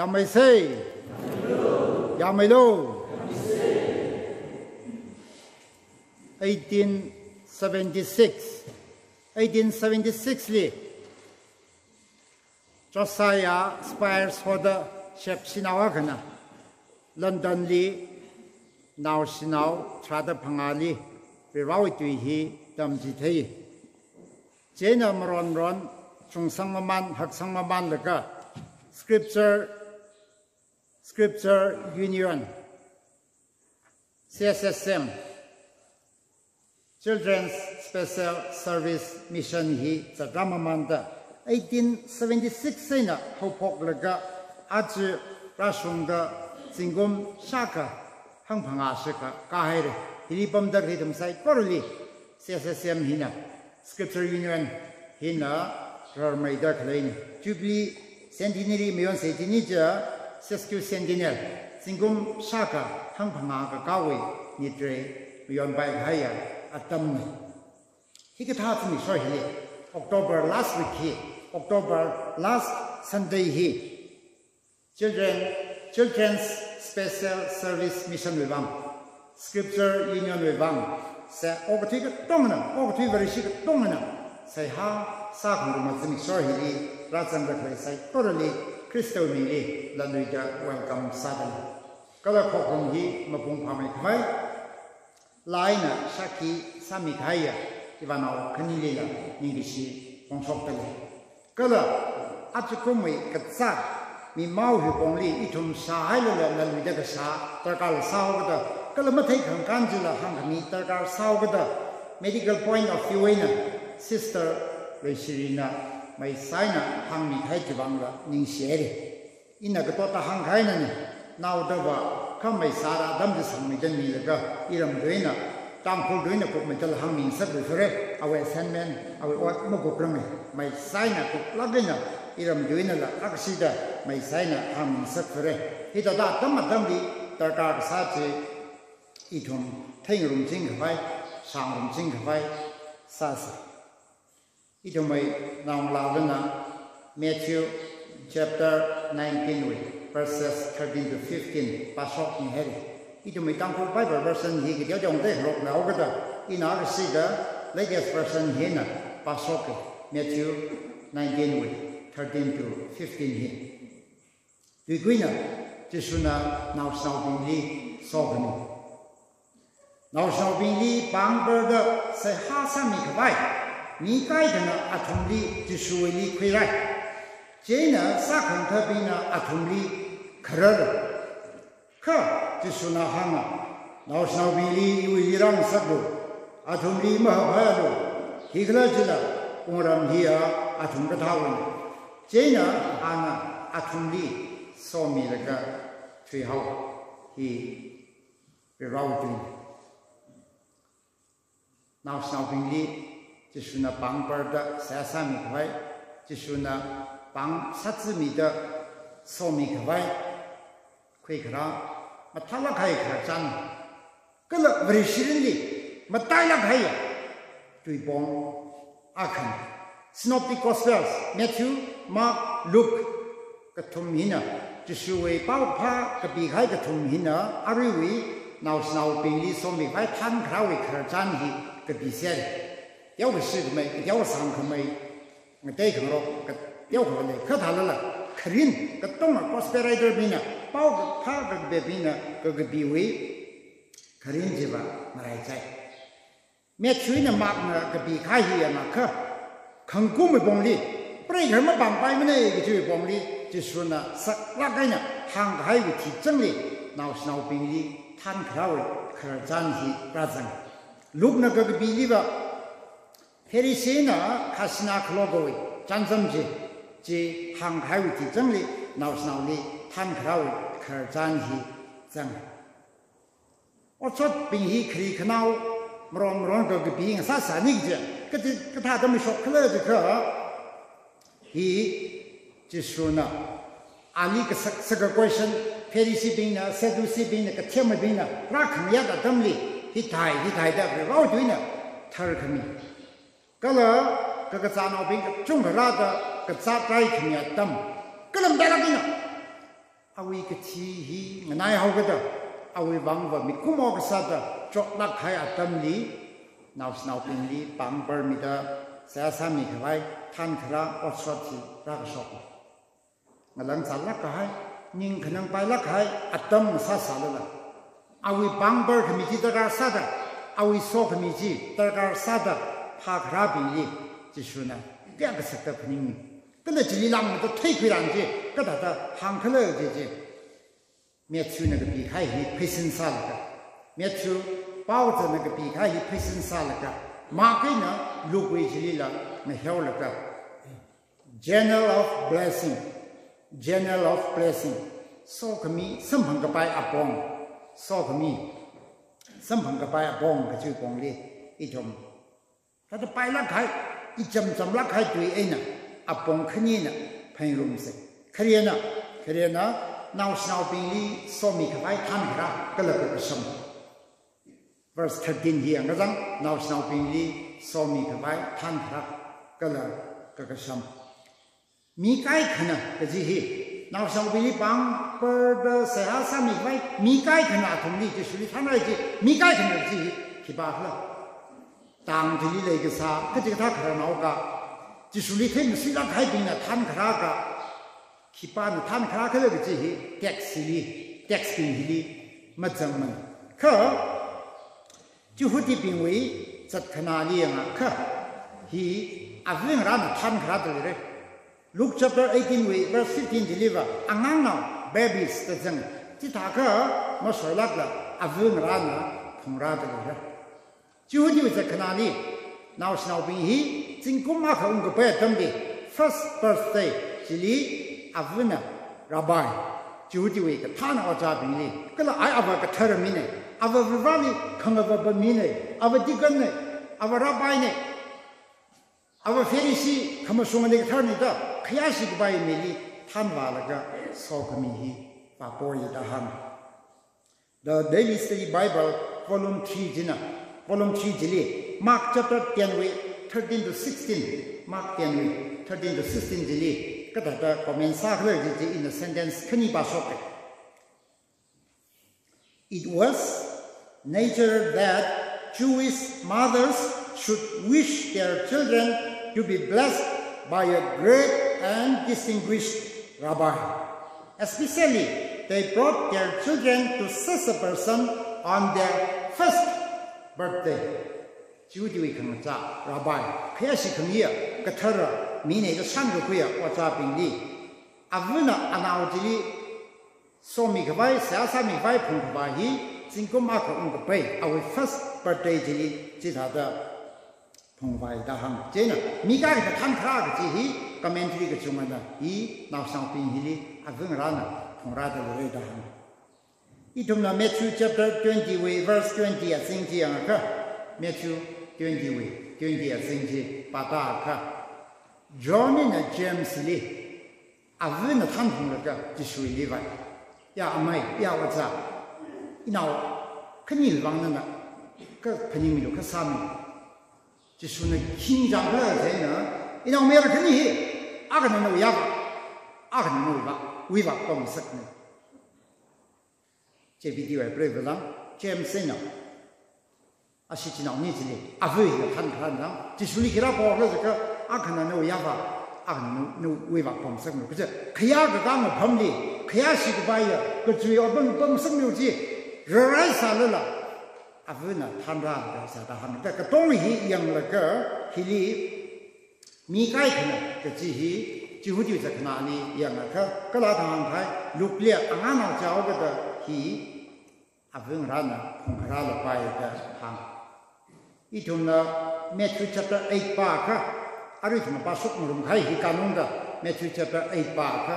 Yang mai sei. Ya mai lo. Eighteen seventy-six. Eighteen seventy-six li. Josiah spires for the chef Sinawagana. London li. naw Sinaw, Chada Pangali. We wow it we he, dam jitei. Jena maron ron, chung sang maman, hak maman laga. Scripture Scripture Union, CSSM, Children's Special Service Mission hi sa Ramamanda 1876 na hopok laga aji rasung da singum shaka hang panga shaka kahir hilipam dar hidam sai korli CSSM hina. Scripture Union hina rar mai da khlain Jubilee Centenary Mayon Setinija Sescu Sentinel, Singum saka hang phanga ka kawe Nitre, Yon Bai Haya, atam Atamni. He could have me shortly, October last week he October last Sunday he Children, Children's Special Service Mission we bang Scripture Union Vivam, sẽ overtake đông nè, overtake very sik đông nè, sẽ ha sa không ma mà so mình soi hiểu ra khai sai totally Kristo mi li la nui ja welcome Satan ka la khok rong hi ma pung pha mai thai lai na saki sami thai ya ivan au khani li la ni gi si pong sok ta le ka la a chu mau hi pong li i thum sa hai la la nui ja ka sa ta ka la sa ho ka ka la ma thai khang kan ji la ta ka sa ho medical point of view na sister Rosirina mai sai na hang mi khai chi wang la ning đi, in ina cái to ta hàng hai này, nào nao da không ka mai ra đâm de sang mi jan mi la ga làm rei na tam khol rei na cũng mai tal hàng mi sa ri sore ai san men awe o mo ko prang ni mai sai na ko la ga na làm rei na là ác si da mai sai na hang mi rồi, sore hi ta da dam ma dam ri ta ka ka sa ít i thay rum jing ka bai sang rum jing ka bai sa sa idomai nang la dana Matthew chapter 19 with verses 13 to 15 pasok ni heri idomai tang ko bible version hi ki jong de rok na ogada in our see the latest version hi na, pasok, Matthew 19 with 13 to 15 hi tu guina ti suna nau sau ni so ni. Nau sau ni bang ber de se ha sa mi ka mi kai de na athum li tisu li khoi rai 这呢，萨肯特宾呢，阿通里克热的，克就是那行啊，老少比里有一让十路，阿通里嘛好路，一个了去了，我让他啊，阿通个他问，这呢，阿呢，阿通里说明那个最好，he 被绕住，老少比里就是那帮班的三三米块，就是那。帮十几米的说明课外，可以看到，嘛他那可以看展，个了维系人的，嘛大家可以，对帮阿肯，Synoptic Gospels Matthew Mark Luke 个同名呢，就是为包怕个避开个同名呢，阿瑞为闹是闹病例说明快摊开为看展的个比赛，要个是个没，要个上课没，我对看了个。要回来，可他了了，肯定个动了，把 spider 边呢，包个他个别边呢，个个比位，肯定是吧，来在。灭去呢马呢个比开去嘛，可肯顾没帮力，不然什么帮摆么呢？个就帮力，就说呢，是那个呢，航海为提整理，闹是闹病例，摊开为可展示发生。路那个个比例吧，黑的些呢，还是那克罗个位，战争去。即航海为的整理，闹是闹的，坦克为可展示整。我说平时可以看到，不让不让这个病啥啥那个，可这可他这么说，可了就可。伊就说呢，啊，你个十十个 question，偏离西病呢，塞杜西病呢，个天门病呢，那肯定的整理，一台一台的，老对呢，他是肯定。个了，这个大脑病，中个那个。个杂在去面等，个人带那个呢，阿维个提议，我哪好个的？阿维王个米古毛个啥的，做那开阿登里，闹是闹病里，帮本米的，啥啥米个来，谈克拉我说起那个说，我能咋那个还，您可能把那开阿登啥啥的了，阿维帮本个米的这个啥的，阿维说个米的这个啥的，帕克拉病里，就说呢，两个是个肯定。跟着这里让我们都推开上去，跟他的航克楼这些，灭除那个避开去配生杀那个，灭除抱着那个避开去配生杀那个，马给呢路过这里了，没晓那个，General of Blessing，General of Blessing，少个米什么个白阿邦，少个米什么个白阿邦个就讲的，一种，他的白拉开，一针针拉开对挨呢。阿崩肯定的，朋友们说，可怜呢，可怜呢，闹是脑病里说明可外看不啦，个了个什么？verse thirteen 讲个 rằng 脑是脑病里说明可外看不啦，个了个个什么？米盖可能个这些，闹是脑病里帮不的谁还上米外，米盖可能同理就是当这里那个啥，可这个他可能脑个。就是你看，虽然开病了，谈克拉个，去把那谈克拉克那个这些 tax 里，tax 病里没怎么，可就会的病危在克哪里啊？可he 阿夫人让那谈克拉的嘞，Luke chapter eighteen way verse fifteen deliver，阿安闹 babies 的证，这大个没说那个阿夫人让 九在克那里，那是那边去，经过马克龙个拜登的 first birthday 这里阿夫呢，拉班九九一个他那个家庭里，跟了阿阿爸个特人民呢，阿爸不把你看个不不民呢，阿爸几个呢，阿爸拉班呢，阿爸菲利西他们说那个特人的，可也是个拜民的，他们把那个烧个民去，把包一打哈嘛。The Daily Study Bible Volume Three 呢？Volume 3 jili Mark chapter 10 way 13 to 16, Mark 10, 13 to 16 jili, kata ta komen sakle jili in the sentence kani ba. It was nature that Jewish mothers should wish their children to be blessed by a great and distinguished rabbi. Especially, they brought their children to such a person on their first birthday. Judy kang za rabbi. Kaya si kang iya katara mine ka sang ko kuya wata bingli. Avuna anaw dili so mi kabay sa sa mi bay pung kabahi singko ma ka ung kabay. Our first birthday dili jita da pung bay da hang. Jena mi ka ka tan kra ka ji hi commentary ka chunga na hi naw sang bing hili avung rana pung ra da lo da hang. Itungna Matthew chapter 20 we verse 20 a singji ang ka Matthew 20 we 20 a singji pata ka John and James li avin kan hung ka ti shui li vai ya mai ya wa za now kani wang na ka kani mi lo ka sa mi ti shu na kin jang ka de na ina me ra kani a ka na no ya a ka no ba we ba kong sak na 个人都违法，阿个人都违法，违法不能死呢。这边地位不对不让，James 呢？啊，是几两年之内，啊，不一个看看上，就是你给他报了这个，啊，可能那违法，啊，可能那违法碰生了，不是？可要个刚个碰的，可要是个白呀，个主要碰碰生了去，热爱啥了了，啊，不呢，他们啊，啥的，他们这个东西养了个， avungrana pongrala paida hang. Ituna Matthew chapter 8 paka aritma pasuk murum kai hikanunda Matthew chapter 8 paka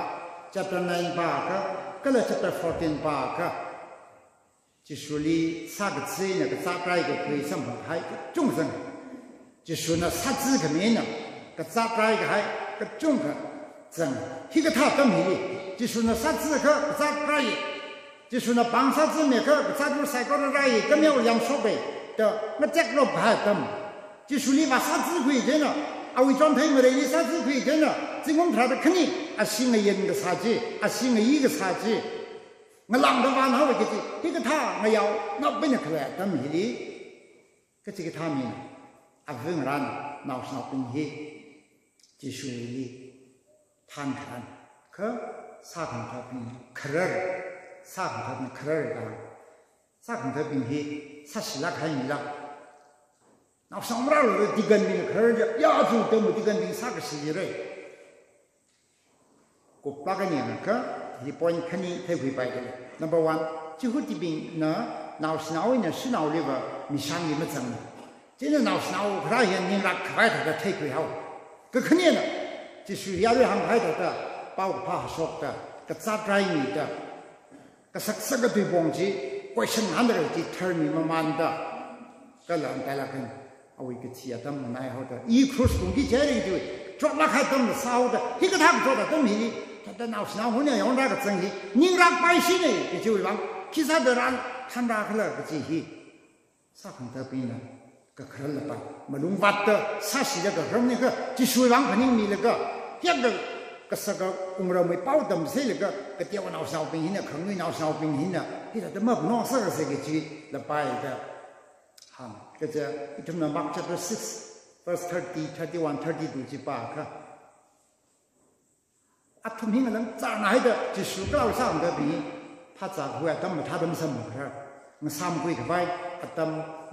chapter 9 paka kala chapter 14 paka jisuli sagatsi na ka sakai ka kui sambang hai ka jungsang jisuna satzi ka mena ka sakai ka hai ka jung ka zang hikata tam hili jisuna satzi ka sakai 就是那帮啥子那个，啥子三个的来一个苗两撮白的，那这个不好干嘛？就是你把啥子亏钱了，啊为装配没得，你啥子亏钱了？这我们他的肯定啊，新的赢个啥子，啊新的一个啥子，我啷个烦恼会给你？这个他我要，那本来可来都没的，可这个他们啊很难，闹啥东西？就是你谈谈，可啥东西可能可了？萨姆特那克拉尔干，萨姆特兵器萨西拉开米拉，那上不了楼，地根兵克拉尔就亚洲德姆地根兵萨克西里嘞，过八个年了，哥，你把你肯定太会摆的了。Number one，最后地兵那闹是闹为呢是闹里个，你想你们怎？真的闹是闹，克拉尔你拉克拉太会好，这肯定的，就是亚瑞航海的，包括帕索的，个扎扎米的。个十十个对棒子，怪些难得个，只听明慢慢得，个老一代拉肯，阿威个企业都木奈好得，一出事，拢去接了就，抓拉开东就烧得，一个他不抓到公平哩，他他闹是闹何人养那个正义？人民百姓呢，就就会讲，其实个人看大个了个机器，啥方得病呢？个可能吧？么侬发得啥时个个可能个？只说讲何年米了个，第二个。个是个工人没保东西那个，个电话脑上病呢，可能脑上病呢，你这都没不弄啥个这个去来摆的。好，这这一天能忙着到 six first thirty thirty one thirty two 去把看。啊，同平个人咋来的？就数个老上的比，他咋会啊？他们他都没什么看，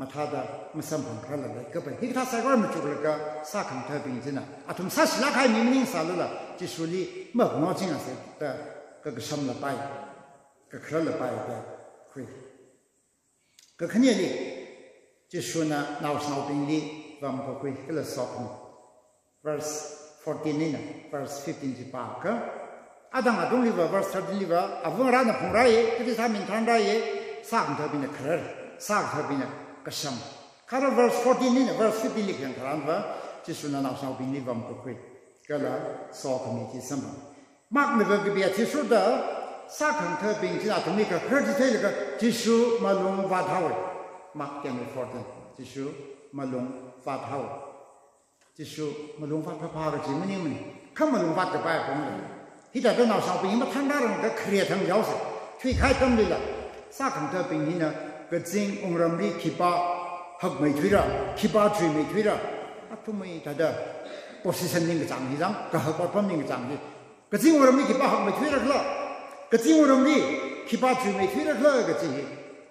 마타다 무슨 방칼라 그거 히타 사과 무쪽을까 사금 더빙지나 아좀 사실 나가 미민 살라 지술이 뭐 뭐지나 세다 그거 섬나 빠이 그 그럴라 빠이다 그 그녀니 지수나 나오스나오빈리 밤고 그 그래서 verse 14 verse 15지 바가 아당 아동 리버 verse 13 리버 아브라나 봉라에 그리스 하민 탄라에 사금 더빙의 그럴 사금 더빙의 kasam kara verse 14 ni verse 15 li kan karan va chi suna na sa bin li vam ko kwe kala so ka mi chi sam mak ne ga bi chi su da, sa kan ta bin chi na ka mi ka her ti te ka chi su ma long va tha wa mak kan ne 14 chi su ma long va tha wa chi su ma long va tha pa ga chi mi ni mi ka ma long va ta ba ko mi hi da da na sa bin ma thang da ra ka khre thang yao sa chui khai là sa kan ta bin ni na กระจิงองรำรีขีปาหักไม่ถุยระขีปาถุยไม่ถุยระอัตุไม่ถ้าเดอ position นิ่งกรจังที่จังกระหักปั้อมนิ่งกรจังที่กระจิงองรำรีขีปาหักไม่ถุยระกล้ะกระจิงองรำรีขีปาถุยไม่ถุยระกล้ะกระจิง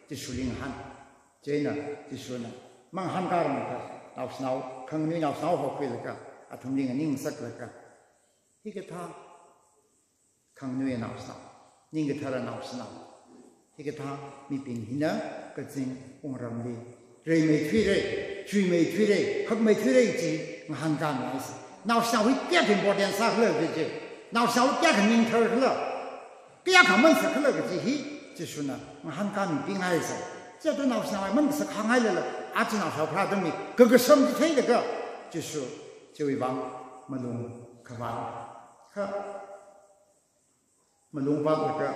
จะสุริงฮันเจน่ะจะสุนะมังฮันการมันก็เอาสนาวข้างนี้เอาสนาวหกไปเลยก็อัตุนิ่งนิ่งสักเลยก็ที่กระทาข้างนี้เอาสนาวนิ่งกระทาเราเอาสนาวที่กระทามีปิงหินะ bình 还是这都闹上来，门是看海来了，阿只闹小怕等于各个什么推那个，就是就一帮没弄可发，可没弄发那个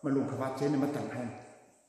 没弄可发，真的没等看，啥个特别个什么帮没弄发的，啥个特别个可帮没弄发的可，没弄发啥了了，那个是，那么什么可没，啥可没呢？边定好个的，啊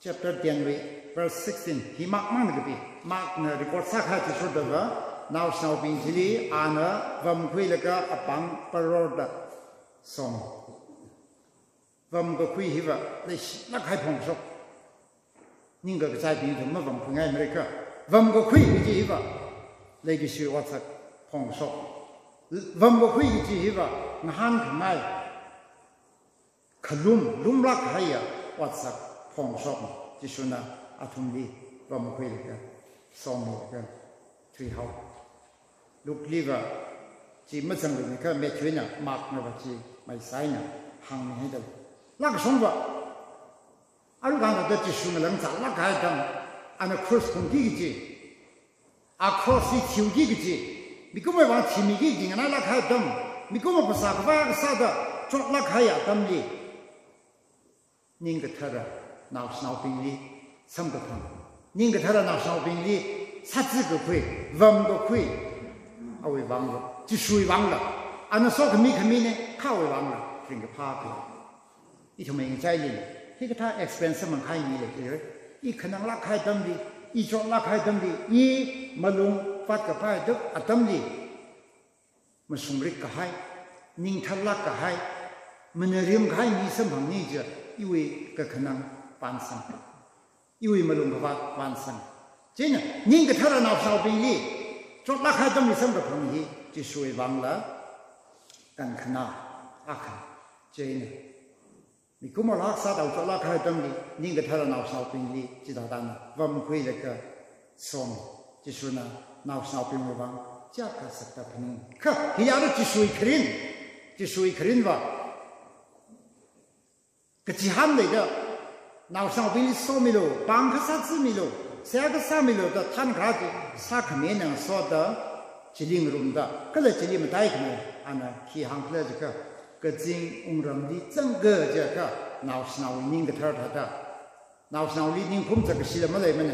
chapter January, verse 16. He mark mang gabi, mark na record sakha chi shuda ga, now snow bin chili, ana, vam kui laka apang paroda song. Vam ga kui hiva, le shi, nak hai pong sok. Ning ga chai bin thum ma vam kui ngai mereka. Vam ga kui hi chi hiva, le gi shi wat sak pong sok. Vam ga kui hi chi hiva, ngahan khamai, khalum, lumlak haya, wat sak 홍성 지수나 아툼리 럼회일까 썸일까 트리하우 룩리가 지 무슨거니까 매트위냐 막나가지 마이사이냐 항해들 낙성과 알강가 됐지 수면랑 잘나가야 당 안에 크로스 공기기지 아 크로스 지우기기지 미끄면 왕 지미기기가 날라가야 당 미끄면 부사가 바가 사다 쫓락하야 담리 닝그 타라 sa ka ba sa da chot la khai ya dam li ning ga thara na snao ping li sam ga thang ning ga thara na snao ping li sa zi ga khui vam ga khui a wei wang lo ji shui wang la an so ka mi ka mi ne ka wei wang la ring ga pa ka 一条命在里，这个他 expense 们看你了，就是一可能拉开灯的，一桌拉开灯的，一马龙发个牌的啊灯的，么送的个海，宁他拉个海，么那人看你什么你就因为个可能完成，因为没弄个法完成。这呢，人个他人闹烧病哩，做那开东西什么朋友，就属于忘了，但看呐，啊看，这呢，你估摸那啥到做那开东西，人个他人闹烧病哩，知道当了，我们可那个送，就说呢，闹烧病了忘，这可是不能，可，人家都只属于客人，只属于客人吧。个几行来的。脑烧饼里烧米喽，半个啥子米喽，三个啥米喽的，他们看的啥可面能说的，吉林弄的，可能吉林没带可能，俺那几行可能这个。个经用人的整个这个脑脑人个头儿他的脑脑里人空这个是么来么呢？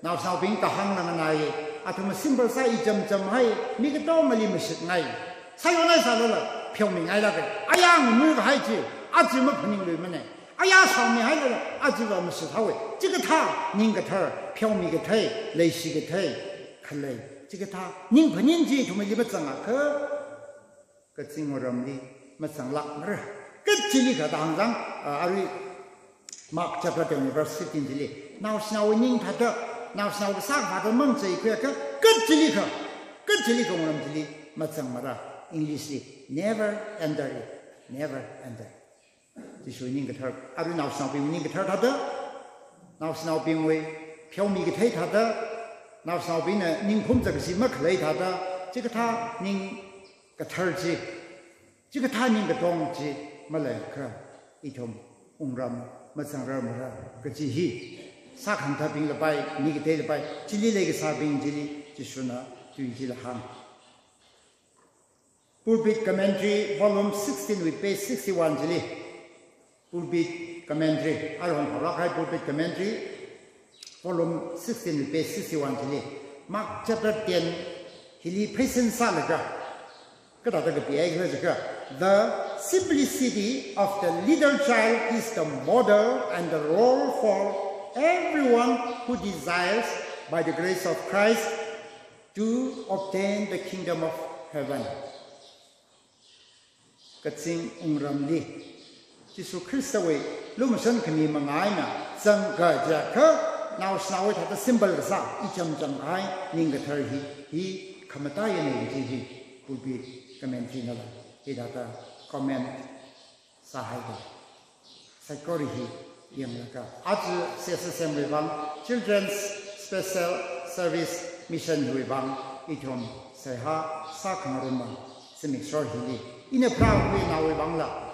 脑脑病个行那个那 ye，啊他们新本啥一针针还每个刀么里么是哎，才有那啥了了，票明哎那个，哎呀，上面还来了，啊这个我们是他为这个他拧个头儿，票明个腿，类似个腿，可累这个他拧不拧紧他们里么整啊？可个经我人的。mà sang lak mer cái chili ka dang dang ari mark chapter university in chili now now ning tha da now now the sang ba da mong chei kwe ka cái chili ka cái chili ka ngam chili mà sang mara english li never enter never enter chỉ số ning cái thar ari now now bi ning cái thar tha da now now bi we 飘米个腿他的，那上边呢，您碰这个是没可以他的，这个他您个腿儿子。这个他人的东西没来看，一条红 ram 没上热么了，个机器，啥看他病了白，你个得了白，这里那个啥病这里就是呢，就这了行。Pulpit Commentary, Volume 16 with page 61这里 pulpit commentary. I don't along rakai pulpit commentary. Volume 16 page 61 kili mark chapter 10 he hili present salaga kada ta bi ai ge ka the simplicity of the little child is the model and the role for everyone who desires by the grace of Christ to obtain the kingdom of heaven. Katsing umramli 就是克斯为龙神肯尼们爱呢，整个杰克，那我那为他的 symbol 啥，一整整爱，宁个特伊伊，他们大爷那个天气不比他们听了，伊那个 comment 啥还个，再搞一些，伊们那个阿子谢谢谢每帮 children's special service mission 每帮一种，再哈啥可能嘛，是没说的，伊那不然会拿回帮了。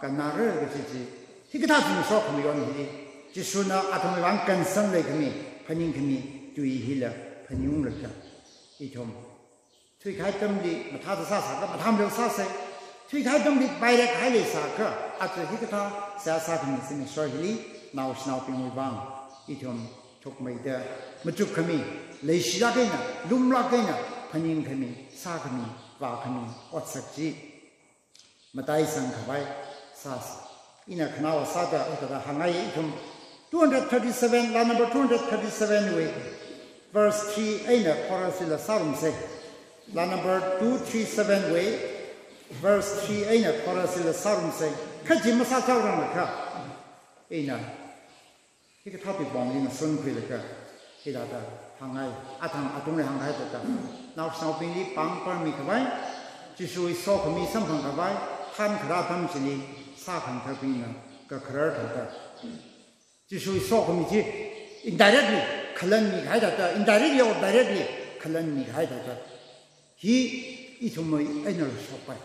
跟那个个自己，这个他怎么说可没有问题，就说呢，阿他们往跟生来可没，朋友可没，注意起了，朋友了个，一同，推开灯的，那他是啥啥个，他们有啥事？推开东的白的开的啥课，啊，这一个他啥啥的是你说里，闹是闹并为帮，一条出没的，没就可米，类似那个呢，lum 那个呢，朋友可米，啥可米，话可米，我实际，没带上可白，SAS. In Akanao saga Utada Hangai i tum 237, line number 237, we, verse 3, Aina, Korasila Sarum say, line number 237, we, verse 3, Aina, Korasila Sarum say, Kaji Masata Ranaka, Aina, he could help it one in a sun quillica, he that Hanai, Atam Atunga Hangai, now something bang, bang, me, Kavai, 只属于烧烤米上盘卡外，汉克拉他们 사간 타빈나 가 그러다 지수 소금이지 인다레디 칼란니 가이다다 인다레디 요 다레디 칼란니 가이다다 히 이좀의 에너지 소파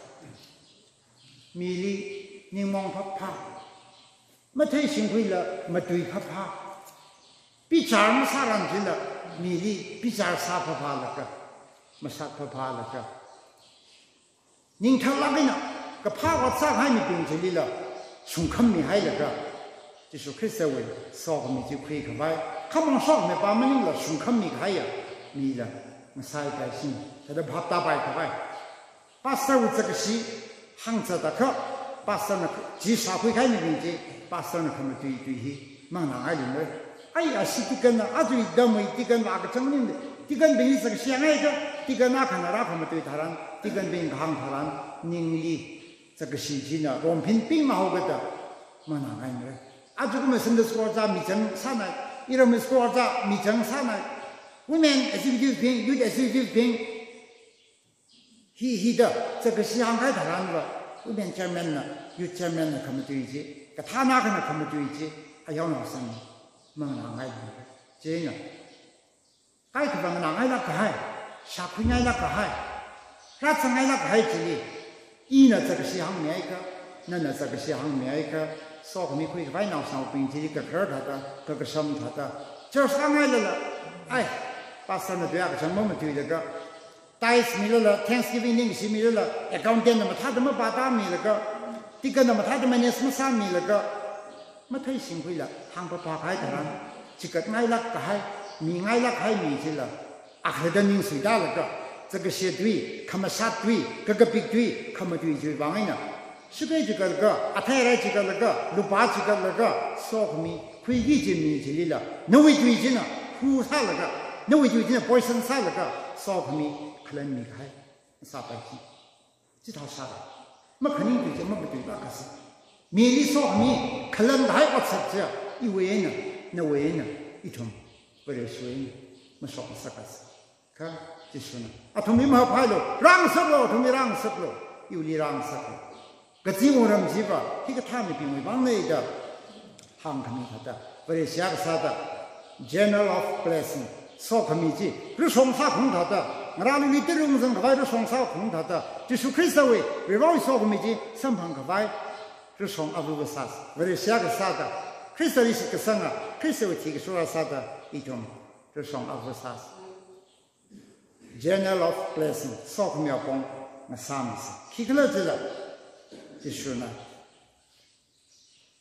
미리 닝몽 파파 마태 신부이라 마두이 파파 비자람 사람들라 미리 비자 사파파라까 마사파파라까 닝탈라비나 了，从看没还了个，就是开社会少个没就可以去买，看忙少没把门了，从看没还呀，没了，我啥也担心，在这怕打败去买，把社会这个事，杭州的去。把生了，几啥会开的名字，把生了他们对对些，忙哪里呢？哎呀，是这个呢，啊对，那么这个哪个证明的？这个病是个相爱的，这个哪看到哪他们对他人，这个病看他人，人力，啥米成啥呢？一人么说啥米成啥呢？外面也是就平，有点是就平，嘿嘿的，这个相爱他人了。后面见面了，又见面了，他们对接，跟他那个呢，他们对接，还要闹生意，猛男爱的，这样，该个帮男爱那个海，下困爱那个海，那真爱那个海这里，一呢这个西行面一个，那呢这个西行面一个，少个没可以外闹上并且一个个他的，个个什么他的，这上来了了，哎，把生的对啊个什么么对这个。大一次米了了，天时地利是米了了，一讲点那么他怎么把大米那个，这个那么他怎么念什么啥米那个，没太辛苦了，行不打开的了，这个挨了开，米挨了开米去了，啊，还得人水大了个。这个斜对，他们沙对，这个壁对，他们对就往呢，是个这个那个，啊，太来这个那个，六八这个那个，少个米，可以一斤米去了，那位对劲了，苦啥那个，那位对劲了，不生啥那个，少个米。可能离开啥百姓，这套啥的，没肯定对的，没不对吧？可是，米里少米，可能还不吃这，一为呢，那为呢，一桶不得水呢，没少不啥个事，看 tisuna athumi ma phalo rang saplo athumi rang saplo yuli rang saplo gazi ngoram jiba higa thami pingwe bangme ida hang khami khata pare shyak sada general of blessing so khami ji ru som sa khung khata ngara ni te rung zang khai ru som sa khung khata jisu krista we we rao so khami ji sam phang khai ru som abu ba sa pare shyak sada krista ri shi ka sanga krista we ti ge shura sada i jom ru som abu sa journal of blessing sok myo pong na sam si kikla tila ti shu na.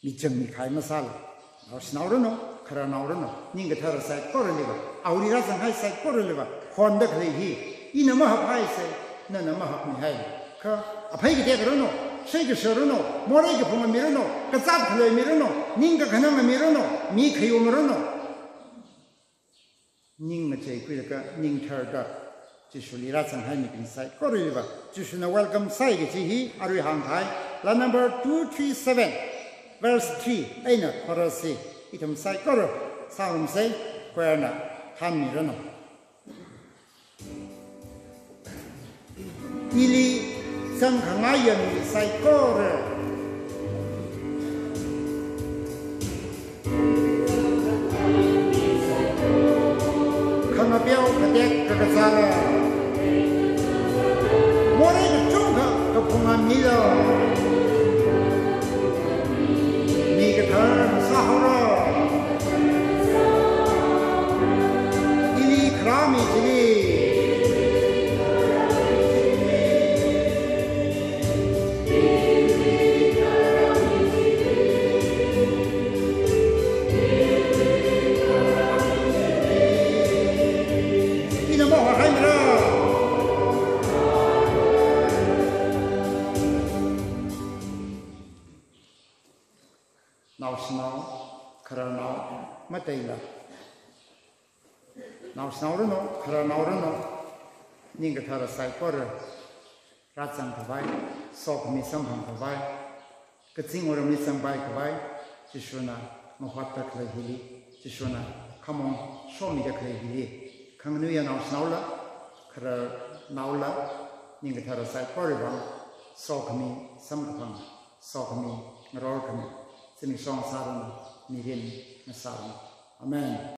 Mi chang mi khai ma sa la. Na shi na ru no khara na ru no. Ning ga thar sa ko ru ni ba. Au ri ga sang hai sa ko ru ni ba. Hon de khai hi. I na ma ha pai se na na ma ha mi hai. Ka a pai ge de ru no. Sei ge shu ru no. Mo re ge pong mi ru no. Ka za phle mi ru no. Ning ga khana mi ru no. Mi khai u mi ru no. Ning ma che ku ka ning thar da jishu lira tsanghay nikin sai koru yuwa jishu na welcome sai ge jihi arwi hangthai la number 237 verse 3 aina koru si. Itam sai koru. Saum sai kwaya na. Hamni rana ili tsangkhanga yami sai koru. Kama biao kadek kakasara 통합니다. 네가 다 사호라. khara nora no ninga thara sai pora ratsang thabai sok misam ham thabai katsing ora misam bai kabai chishuna mahatta kare hili chishuna kamon shomi ja kare hili. Kangnu ya naus snaula kara naula ninga thara sai pora sok mi sam kham sok mi ngaro kham sini song sarana nigen nasarana. amen.